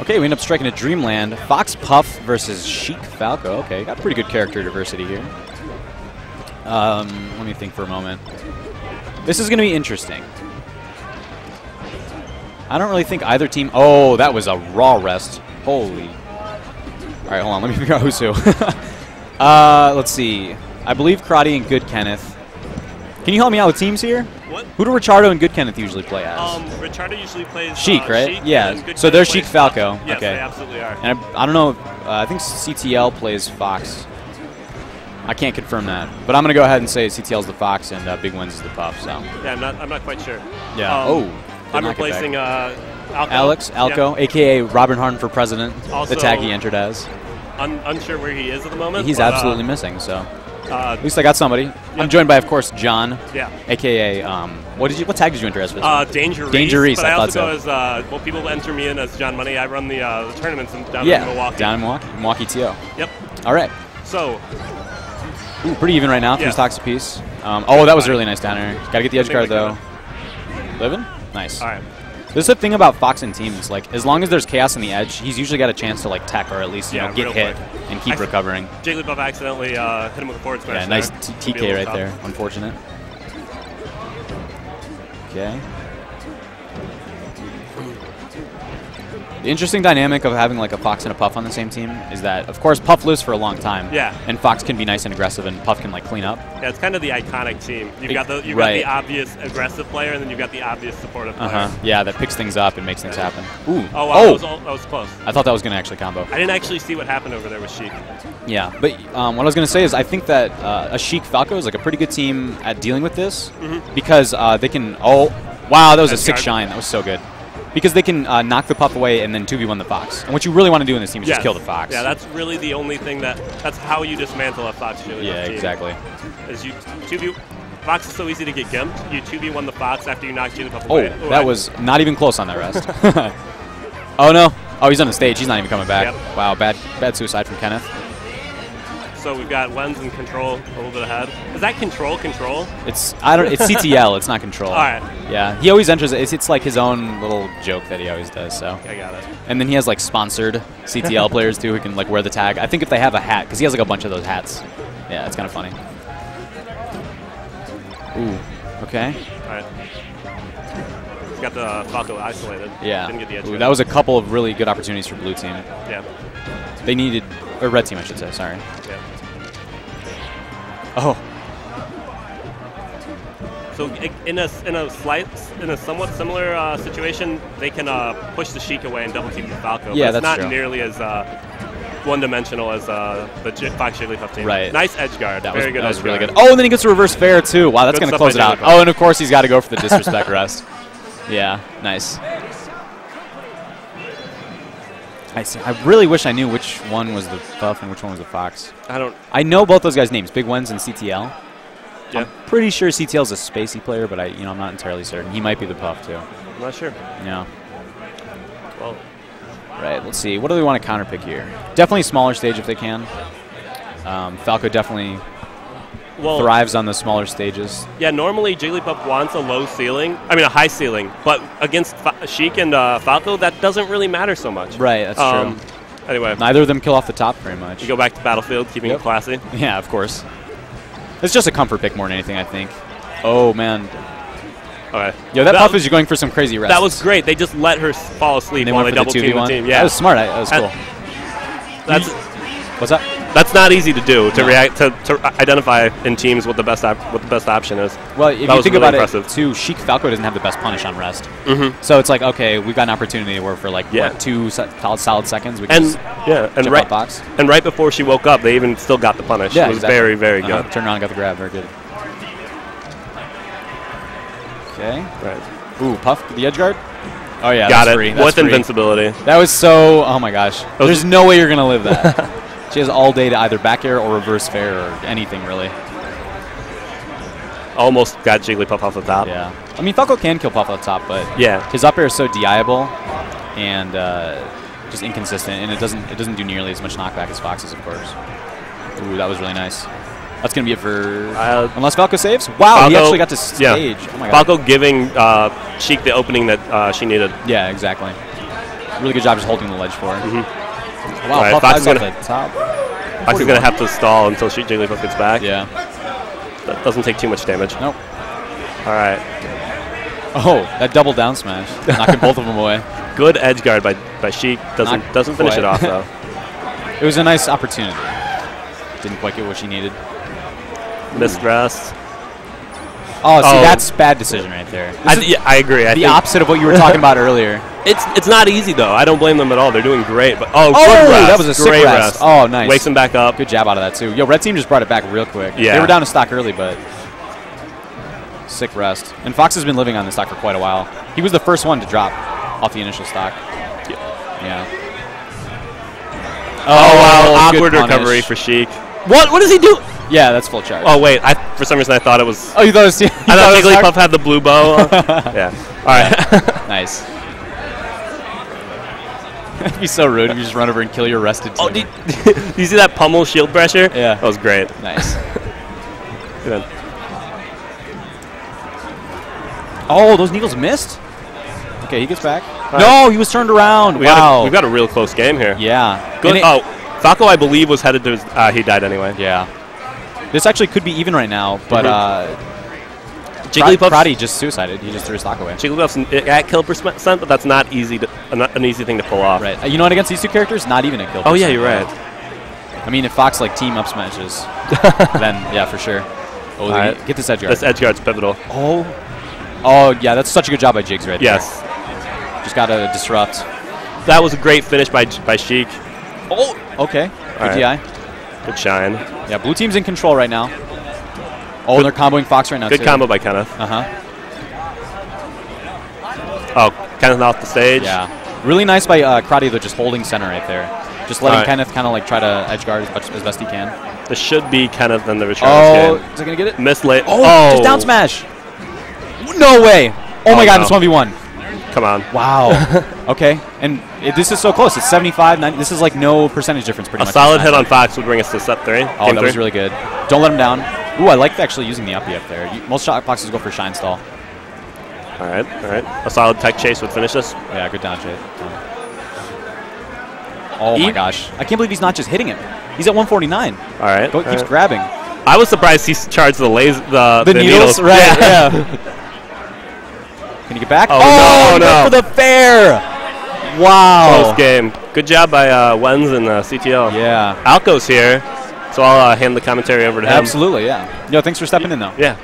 Okay, we end up striking a Dreamland. Fox Puff versus Sheik Falco. Okay, got pretty good character diversity here. Um, let me think for a moment. This is going to be interesting. I don't really think either team... Oh, that was a raw rest. Holy. All right, hold on. Let me figure out who's who. uh, let's see. I believe Kradi and Good Kenneth. Can you help me out with teams here? Who do Ricciardo and Good Kenneth usually play as? Um, Ricciardo usually plays Sheik, uh, right? Sheik, Yeah, so they're Sheik Falco. Yes, Okay. they absolutely are. And I, I don't know. Uh, I think CTL plays Fox. I can't confirm that, but I'm gonna go ahead and say CTL's the Fox and uh, Big Wenz is the Puff. So Yeah, I'm not. I'm not quite sure. yeah. Um, oh, I'm replacing uh, Alco. Alex Alco, aka Robin Harn for president. Also- the tag he entered as. Yeah. Un- unsure where he is at the moment. He's but, absolutely Uh, missing. So uh, at least I got somebody. I'm joined by, of course, John, yeah. aka um, what did you? What tag did you enter as? Uh? Dangereese. Danger Reese, But I I, thought also so. go as uh, well. People enter me in as John Money. I run the, uh, the tournaments in, down yeah, in Milwaukee. down in Milwaukee, Milwaukee TO. Yep. All right. So Ooh, pretty even right now. Three Yeah. stocks apiece. Um, oh, that was really nice down air. Got to get the edge guard though. Living? Nice. all right. This is the thing about Fox and teams. Like, as long as there's chaos on the edge, he's usually got a chance to like tech or at least you Yeah, know get hit quick. and keep I- recovering. Jigglypuff accidentally uh, hit him with a forward smash. Yeah, nice there. t- Could be a TK right there. Unfortunate. Okay. The interesting dynamic of having like a Fox and a Puff on the same team is that, of course, Puff lives for a long time. Yeah. And Fox can be nice and aggressive, and Puff can like clean up. Yeah, it's kind of the iconic team. You've got the you've right. got the obvious aggressive player, and then you've got the obvious supportive Uh huh. Yeah, that picks things up and makes things happen. Ooh. Oh wow, oh. That, was all, that was close. I thought that was gonna actually combo. I didn't actually see what happened over there with Sheik. Yeah, but um, what I was going to say is I think that uh, a Sheik Falco is like a pretty good team at dealing with this because uh, they can. Oh, wow, that was a That's six guard. shine. That was so good. Because they can uh, knock the puff away and then 2v1 the fox. And what you really want to do in this team is just kill the fox. Yeah, that's really the only thing that that's how you dismantle a Fox Jigglypuff yeah, exactly. Is you two v Fox is so easy to get gimped. You two v one the Fox after you knock Jigglypuff Oh, away. Oh, that was not even close on that rest. oh no! Oh, he's on the stage. He's not even coming back. Yep. Wow, bad, bad suicide from Kenneth. So we've got Lens and Control a little bit ahead. Is that Control Control? It's I don't. It's CTL. It's not control. All right. Yeah, he always enters. It's, it's like his own little joke that he always does. So. I got it. And then he has like sponsored CTL players too who can like wear the tag. I think if they have a hat, because he has like a bunch of those hats. Yeah, it's kind of funny. Ooh. Okay. All right. Got the Falco isolated. Yeah. Didn't get the edge. Ooh, that was a couple of really good opportunities for blue team. Yeah. They needed, or red team, I should say. Sorry. Yeah. Oh. So in a in a slight in a somewhat similar uh, situation, they can uh, push the Sheik away and double team the Falco. Yeah, but it's that's not true. nearly as uh, one-dimensional as uh, the J- Fox Jigglypuff team. Right. Nice edge guard. That was, good. that was really guard. good. Oh, and then he gets a reverse fair too. Wow, that's Good to close it out. Oh, and of course he's got to go for the disrespect rest. Yeah, nice. I see. I really wish I knew which one was the Puff and which one was the Fox. I don't. I know both those guys' names, Big Wenz and CTL. Yeah. I'm pretty sure CTL's a spacey player, but I, you know, I'm not entirely certain. He might be the Puff too. I'm not sure. Yeah. Well, Right. Let's see. What do we want to counterpick here? Definitely smaller stage if they can. Um, Falco definitely well, thrives on the smaller stages. yeah. Normally Jigglypuff wants a low ceiling. I mean a high ceiling, but against Fa- Sheik and uh, Falco, that doesn't really matter so much. Right. That's Um, true. Anyway, Neither of them kill off the top very much. you go back to Battlefield, keeping Yep. it classy. Yeah, of course. It's just a comfort pick more than anything, I think. Oh man, Okay. yo, that, puff is going for some crazy rest. That was great. They just let her fall asleep They while they for the double team the 2v1. team. Yeah, that was smart. I, that was cool. that's What's that? That's not easy to do to No. react to, to identify in teams what the best what the best option is. Well, if That you think really about impressive. it, too, Sheik Falco doesn't have the best punish on rest. Mm-hmm. So it's like, okay, we've got an opportunity where for like Yeah. what, two solid, solid seconds we can And just yeah, and right box. and right before she woke up, they even still got the punish. Yeah, it was exactly. very very Uh-huh. good. Turned around, and got the grab. Very good. Okay. Right. Ooh, Puff, the edge guard. Oh yeah, got it free. That's with free. invincibility. That was so. Oh my gosh. There's no way you're gonna live that. she has all day to either back air or reverse fair or anything really. Almost got Jigglypuff off the top. Yeah. I mean, Falco can kill Puff off the top, but Yeah. his up air is so diable and uh, just inconsistent, and it doesn't it doesn't do nearly as much knockback as Fox's, of course. Ooh, that was really nice. That's gonna be it for Uh, unless Falco saves. Wow, he Falco- actually got to yeah. stage. Oh my god. Falco giving uh, Sheik the opening that uh, she needed. Yeah, exactly. Really good job just holding the ledge for her. Mm-hmm. Wow, All right, Puff Fox is gonna- off the top. Fox is going to have to stall until Sheik Jigglypuff gets back. Yeah. That doesn't take too much damage. Nope. All right. Oh, that double down smash, knocking both of them away. Good edge guard by, by Sheik. Doesn't, Not doesn't finish it off, though. It was a nice opportunity. Didn't quite get what she needed. Missed hmm. rest. Oh, see, Oh. that's bad decision right there. I, This yeah, I agree. I the think opposite of what you were talking about earlier. It's it's not easy though. I don't blame them at all. They're doing great. But oh, Oh, good rest. that was a sick great rest. Oh, nice. Wakes him back up. Good job out of that too. Yo, red team just brought it back real quick. Yeah. They were down to stock early, but sick rest. And Fox has been living on this stock for quite a while. He was the first one to drop off the initial stock. Yeah. Oh, oh, wow! good Awkward recovery for Sheik. What? What does he do? Yeah, that's full charge. Oh wait, I for some reason I thought it was. Oh, you thought it was, you I thought was Jigglypuff had the blue bow. yeah. All right. Nice. It'd be so rude if you just run over and kill your rested team. oh, did, did you see that pummel shield pressure? Yeah. That was great. nice. Good. Oh, those needles missed? Okay, he gets back. No, he was turned around. We wow. got a, we've got a real close game here. yeah. Good. Oh, Falco, I believe, was headed to. His, uh, he died anyway. Yeah. This actually could be even right now, but Mhm. uh, Jigglypuff. Kradi just suicided. He just threw his stock away. Jigglypuff's n- at kill percent, but that's not easy. To, uh, an easy thing to pull off. Right. Uh, you know what? Against these two characters, not even a kill. Oh yeah, you're right. I mean, if Fox like team up smashes, then yeah, for sure. Oh, get, this edge guard. This edge guard's pivotal. oh. Oh yeah, that's such a good job by Jigs right there. Yes. there. Just gotta disrupt. That was a great finish by by Sheik. Oh. Okay. Good Alright. DI. Good shine. Yeah, blue team's in control right now. Oh, they're comboing Fox right now Good too. combo by Kenneth. Uh huh. Oh, Kenneth off the stage. Yeah. Really nice by uh, Kradi though, just holding center right there. Just letting Alright. Kenneth kind of like try to edge guard as much as best he can. This should be Kenneth in the return Oh, game. is it gonna get it? Miss late. Oh, just down smash. No way. Oh, Oh, my god, no. it's 1v1. Come on. Wow. okay. And it, this is so close. It's 75, 90. This is like no percentage difference pretty A much. A solid hit on. Fox would bring us to set three. Oh, that three. was really good. Don't let him down. Ooh, I like actually using the uppy up there. You, most shot boxes go for shine stall. All right, all right. A solid tech chase would finish this. Yeah, good down shade. Oh my gosh. I can't believe he's not just hitting him. He's at 149. All right. Go, all keeps right. grabbing. I was surprised he charged the laser, the, The, needles, right? Yeah. Can you get back? Oh, no, he no. for the fair. Wow. Close game. Good job by uh, Wenz and uh, CTL. Yeah. Alco's here, so I'll uh, hand the commentary over to him. Absolutely, yeah. Yo, thanks for stepping in, though. Yeah.